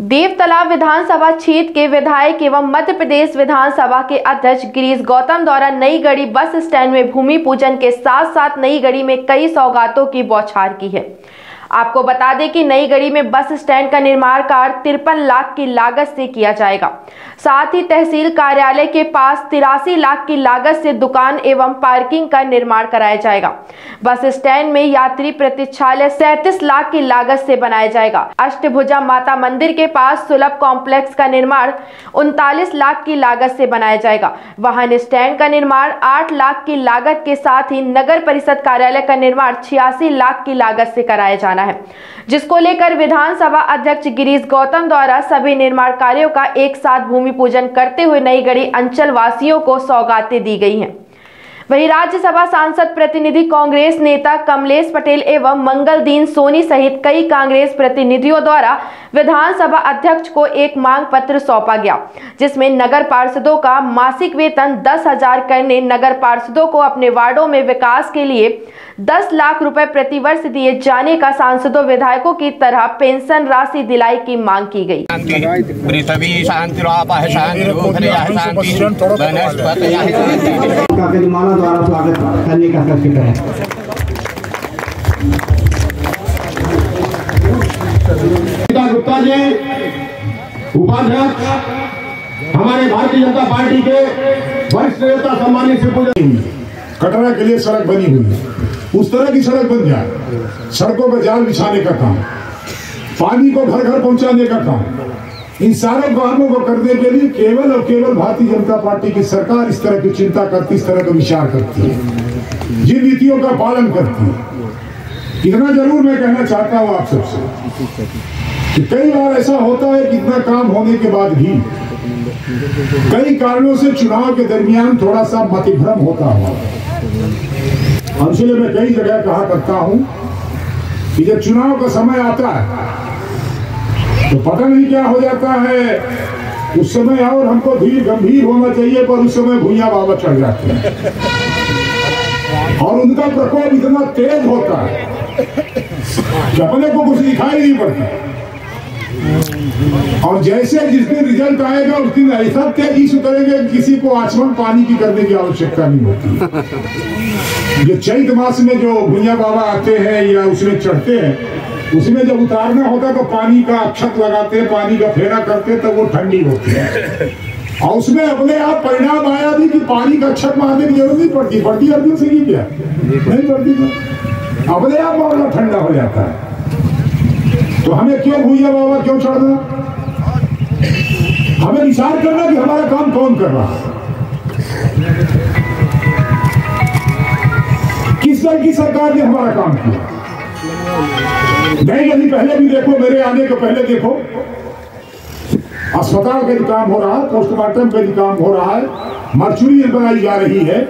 देव तालाब विधानसभा क्षेत्र के विधायक एवं मध्य प्रदेश विधानसभा के अध्यक्ष गिरीश गौतम द्वारा नई गढ़ी बस स्टैंड में भूमि पूजन के साथ साथ नई गढ़ी में कई सौगातों की बौछार की है। आपको बता दें कि नई गढ़ी में बस स्टैंड का निर्माण कार्य तिरपन लाख की लागत से किया जाएगा। साथ ही तहसील कार्यालय के पास तिरासी लाख की लागत से दुकान एवं पार्किंग का निर्माण कराया जाएगा। बस स्टैंड में यात्री प्रतीक्षालय सैंतीस लाख की लागत से बनाया जाएगा। अष्टभुजा माता मंदिर के पास सुलभ कॉम्प्लेक्स का निर्माण उनतालीस लाख की लागत से बनाया जाएगा। वाहन स्टैंड का निर्माण आठ लाख की लागत के साथ ही नगर परिषद कार्यालय का निर्माण छियासी लाख की लागत से कराया जाना है। जिसको लेकर विधानसभा अध्यक्ष गिरीश गौतम द्वारा सभी निर्माण कार्यो का एक साथ भूमि पूजन करते हुए नई गढ़ी अंचल वासियों को सौगातें दी गई है। वही राज्यसभा सांसद प्रतिनिधि कांग्रेस नेता कमलेश पटेल एवं मंगल दीन सोनी सहित कई कांग्रेस प्रतिनिधियों द्वारा विधानसभा अध्यक्ष को एक मांग पत्र सौंपा गया जिसमें नगर पार्षदों का मासिक वेतन दस हज़ार करने नगर पार्षदों को अपने वार्डों में विकास के लिए दस लाख रुपए प्रतिवर्ष दिए जाने का सांसदों विधायकों की तरह पेंशन राशि दिलाई की मांग की गई। शांति। उपाध्यक्ष, हमारे भारतीय जनता पार्टी के वरिष्ठ नेता सम्मानित श्री पूजन कटरा के लिए सड़क बनी हुई उस तरह की सड़क बन जाए, सड़कों पर जाल बिछाने का काम, पानी को घर घर पहुँचाने का काम, इन सारे कामों को करने के लिए केवल और केवल भारतीय जनता पार्टी की सरकार इस तरह की चिंता करती, इस तरह का विचार करती है। जिन नीतियों का पालन करती है। इतना ज़रूर मैं कहना चाहता हूँ आप सबसे। कि कई बार ऐसा होता है कि इतना काम होने के बाद भी कई कारणों से चुनाव के दरमियान थोड़ा सा मतिभ्रम होता हुआ। इसलिए मैं कई जगह कहा करता हूँ कि जब चुनाव का समय आता है तो पता नहीं क्या हो जाता है। उस समय और हमको धीर गंभीर होना चाहिए, पर उस समय भूया बाबा चढ़ जाते हैं। और उनका प्रकोप इतना तेज होता है अपने को कुछ दिखाई नहीं पड़ता। और जैसे जिस दिन रिज़ल्ट आएगा उस दिन ऐसा तेज़ी से उतरेंगे किसी को आचमन पानी की करने की आवश्यकता नहीं होती। जो चैत मास में जो भुइया बाबा आते हैं या उसमें चढ़ते हैं, उसमें जब उतारना होता तो पानी का अक्षत लगाते हैं, पानी का फेरा करते हैं तब वो ठंडी होती है। और उसमें अपने आप परिणाम आया भी कि पानी का अक्षत मारने की ज़रूरत नहीं पड़ती पड़ती अर्जुन से की क्या? नहीं पड़ती तो। अपने आप मामला ठंडा हो जाता है। तो हमें क्यों भूया बाबा क्यों चढ़ना हमें विचार करना कि हमारा काम कौन कर रहा किस दल की सरकार ने हमारा काम किया? नहीं, यदि पहले भी देखो, मेरे आने के पहले देखो, अस्पताल का काम हो रहा है पोस्टमार्टम का भी काम हो रहा है मर्चुरी बनाई जा रही है,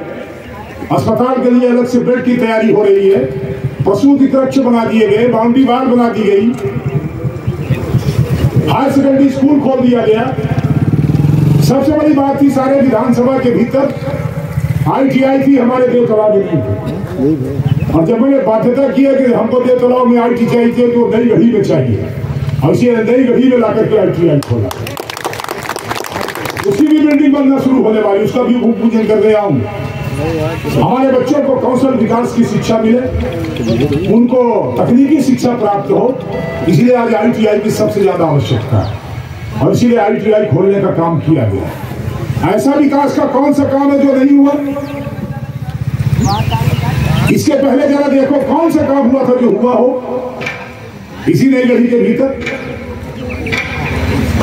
अस्पताल के लिए अलग से बेड की तैयारी हो रही है। पशुओं की कक्ष बना दिए गए, बाउंड्री वाल बना दी गई। हायर सेकेंडरी स्कूल खोल दिया गया। सबसे बड़ी बात थी, सारे विधानसभा के भीतर आईटीआई थी, हमारे देव तालाब में। और जब मैंने बाध्यता किया कि हमको देव तालाब में आई टी चाहिए तो नई गढ़ी में चाहिए। और इसी नई गढ़ी में लाकर के आई खोला। उसकी भी बिल्डिंग बनना शुरू होने वाली, उसका भी भूमि पूजन कर गया हूँ हमारे बच्चों को कौशल विकास की शिक्षा मिले, उनको तकनीकी शिक्षा प्राप्त हो, इसलिए आज आईटीआई की सबसे ज़्यादा आवश्यकता है। और इसीलिए आईटीआई खोलने का काम किया गया ऐसा विकास का कौन सा काम है जो नहीं हुआ? इसके पहले जरा देखो, कौन सा काम हुआ था जो हुआ हो? इसी नई गढ़ी के भीतर।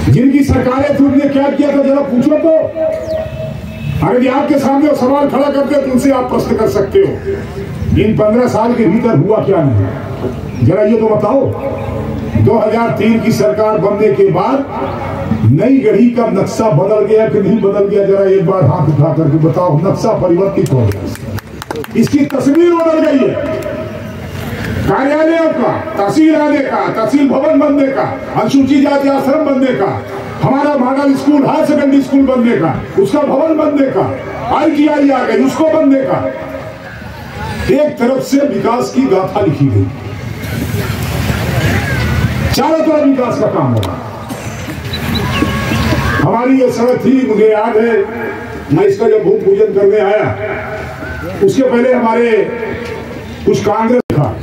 जिनकी सरकारें थी, उनने क्या किया था? जरा पूछो तो। अगर ये आपके सामने सवाल खड़ा करते तो उनसे आप प्रश्न कर सकते हो। इन पंद्रह साल के भीतर हुआ क्या नहीं? जरा ये तो बताओ। 2003 की सरकार बनने के बाद नई गढ़ी का नक्शा बदल गया कि नहीं बदल गया? जरा एक बार हाथ उठा करके बताओ, नक्शा परिवर्तित हो गया। इसकी तस्वीर बदल गई है। कार्यालयों का, तहसील आने का, तहसील भवन बनने का, अनुसूचित जाति आश्रम बनने का हमारा model school higher secondary school बनने का, उसका भवन बनने का, आईटीआई आ गई, उसको बनने का। एक तरफ़ से विकास की गाथा लिखी गई। चारों तरफ़ विकास का काम होगा हमारी ये सड़क थी, मुझे याद है, मैं इसका जब भूमि पूजन करने आया, उसके पहले हमारे कुछ कांग्रेस था।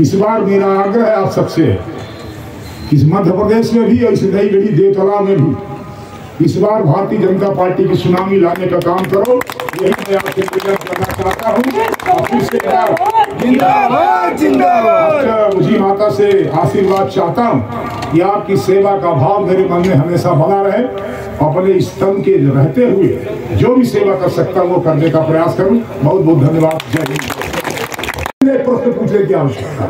इस बार मेरा आग्रह है आप सबसे इस मध्य प्रदेश में भी और गढ़ी देवतला में भी, इस बार भारतीय जनता पार्टी की सुनामी लाने का काम करो, यही मैं आपसे निवेदन करना चाहता हूँ। आपका मुझी माता से आशीर्वाद चाहता हूँ कि आपकी सेवा का भाव मेरे मन में हमेशा बना रहे, अपने स्तंभ के रहते हुए जो भी सेवा कर सकता हूँ वो करने का प्रयास करूँ। बहुत बहुत धन्यवाद। जय हिंद। प्रश्न पूछने की आवश्यकता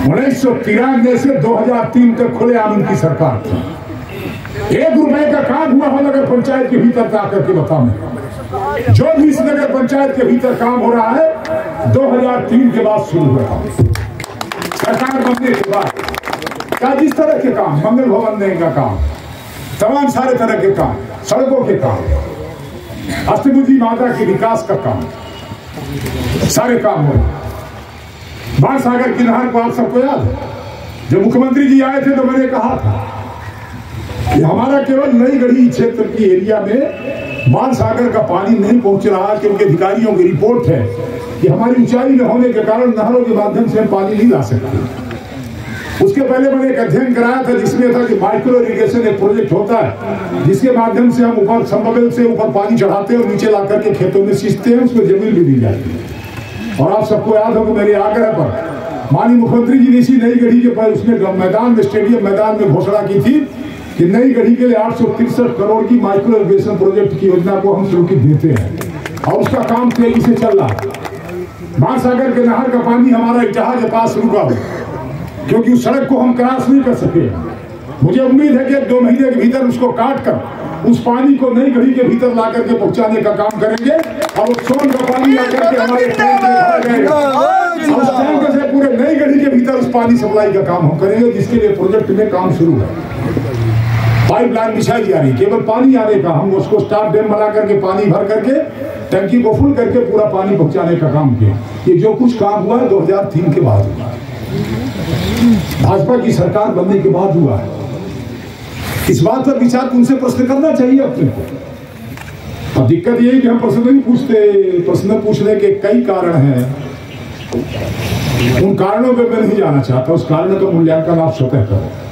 उन्नीस सौ तिरानवे से 2003 तक खुले आम की सरकार थी। एक रुपए का काम हुआ हो नगर पंचायत के भीतर के बताओ जो भी इस नगर पंचायत के भीतर काम हो रहा है 2003 के बाद शुरू हुआ सरकार बनने के बाद। क्या जिस तरह के काम, मंगल भवन देने का काम, तमाम सारे तरह के काम, सड़कों के काम, अष्टभुजी माता के विकास का काम, सारे काम हो। बाढ़ सागर की नहर को आप सबको याद है। जब मुख्यमंत्री जी आए थे तो मैंने कहा था कि हमारा केवल नई गढ़ी क्षेत्र की एरिया में बाण सागर का पानी नहीं पहुँच रहा क्योंकि अधिकारियों की रिपोर्ट है कि हमारी ऊंचाई में होने के कारण नहरों के माध्यम से हम पानी नहीं ला सकते। उसके पहले मैंने एक अध्ययन कराया था जिसमें था कि माइक्रो इरिगेशन एक प्रोजेक्ट होता है, जिसके माध्यम से हम ऊपर संभवेल से ऊपर पानी चढ़ाते हैं और नीचे ला करके खेतों में सींचते हैं, उसमें ज़मीन भी दी जाती है। और आप सबको याद हो मेरे आग्रह पर, माननीय मुख्यमंत्री जी ने इसी नई गढ़ी के पर उसने मैदान में, स्टेडियम मैदान में घोषणा की थी कि नई गढ़ी के लिए आठ करोड़ की माइक्रो इरिगेशन प्रोजेक्ट की योजना को हम स्वीकृत देते हैं। और उसका काम तेज़ी से चल रहा है। महासागर के नहर का पानी हमारा इटाहा के पास रुका हो, क्योंकि उस सड़क को हम क्रॉस नहीं कर सके। मुझे उम्मीद है कि एक दो महीने के भीतर उसको काट कर उस पानी को नई घड़ी के भीतर ला करके पहुँचाने का काम करेंगे और उस सोन का पानी ला करके हमारे टैंक से पूरे नई घड़ी के भीतर उस पानी सप्लाई का काम हम करेंगे जिसके लिए प्रोजेक्ट में काम शुरू है। पाइपलाइन बिछाई जा रही केवल पानी आने का हम उसको स्टाफ डैम बना करके पानी भर करके टंकी को फुल करके पूरा पानी पहुँचाने का काम किया। ये जो कुछ काम हुआ है 2003 के बाद हुआ है। भाजपा की सरकार बनने के बाद हुआ है। इस बात पर विचार उनसे प्रश्न करना चाहिए अपने को। अब दिक्कत ये है कि हम प्रश्न नहीं पूछते, प्रश्न पूछने के कई कारण हैं। उन कारणों पे मैं नहीं जाना चाहता, उस कारण का मूल्यांकन आप स्वतः करो।